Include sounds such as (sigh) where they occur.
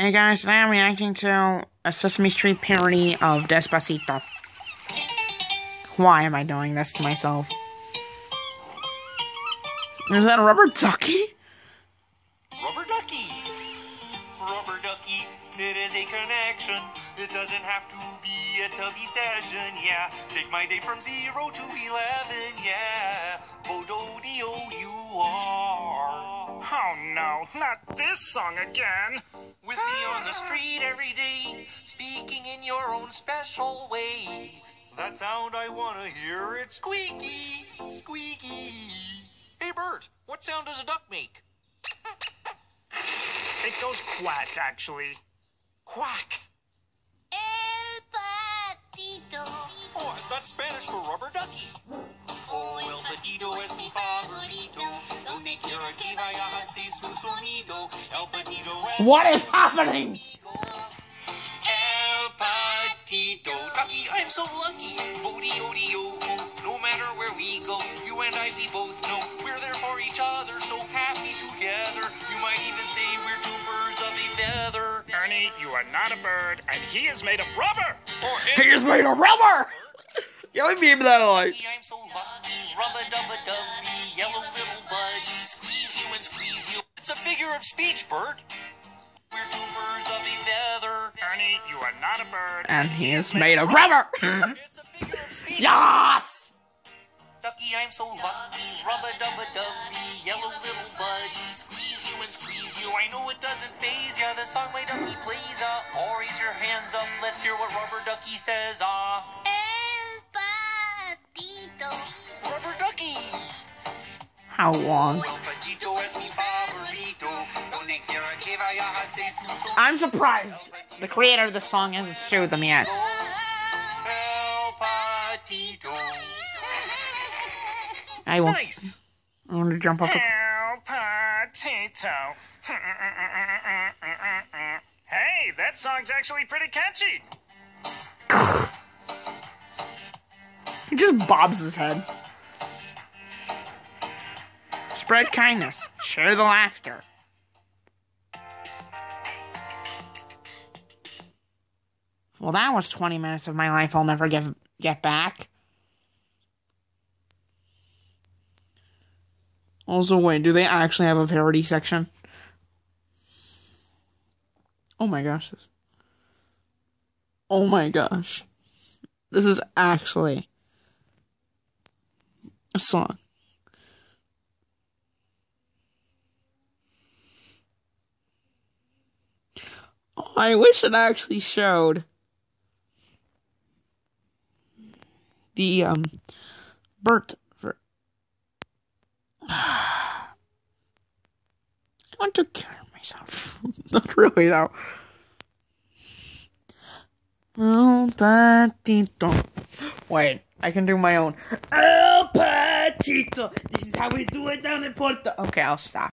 Hey guys, today I'm reacting to a Sesame Street parody of Despacito. Why am I doing this to myself? Is that a rubber ducky? Rubber ducky. Rubber ducky, it is a connection. It doesn't have to be a tubby session, yeah. Take my day from zero to eleven, yeah. Bododio, you are. Oh no, not this song again. With me on the street every day, speaking in your own special way. That sound I wanna hear, it's squeaky, squeaky. Hey Bert, what sound does a duck make? It goes quack, actually. Quack. El patito. Oh, that's Spanish for rubber ducky. Oh, el patito es mi favorito. Donde quiera que vaya What is happening? El patito. Ducky, I'm so lucky. Bodie, odie, oh. No matter where we go, you and I, we both know we're there for each other, so happy together. You might even say we're two birds of a feather. Ernie, you are not a bird, and he is made of rubber. Or He is made of rubber! Yeah, we beam that alike. I'm so lucky. Rubba dubba dubby, yellow little buddy, squeeze you and squeeze you. It's a figure of speech, Bert. We're two birds of a feather. Ernie, you are not a bird. And he is made of rubber! It's a figure of (laughs) speech. yes! Ducky, I'm so lucky. Rubba dubba dubby, yellow little buddy, squeeze you and squeeze you. I know it doesn't phase ya. The song my ducky plays, uh. Or raise your hands up. Let's hear what Rubber Ducky says, ah. el patito. Rubber Ducky. How long? I'm surprised the creator of the song hasn't sued them yet. I will. Nice. I want to jump off a. El patito. hey, that song's actually pretty catchy. He just bobs his head. Spread kindness. Share the laughter. Well, that was 20 minutes of my life I'll never get, get back. Also, wait, do they actually have a parody section? Oh my gosh. This... Oh my gosh. This is actually a song. I wish it actually showed the um for (sighs) I want to care of myself. (laughs) Not really though. Wait, I can do my own. El patito. This is how we do it down in Porto. Okay, I'll stop.